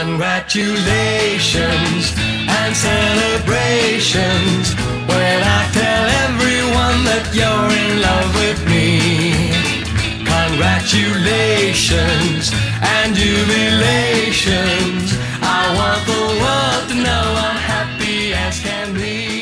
Congratulations and celebrations when I tell everyone that you're in love with me. Congratulations and jubilations. I want the world to know I'm happy as can be.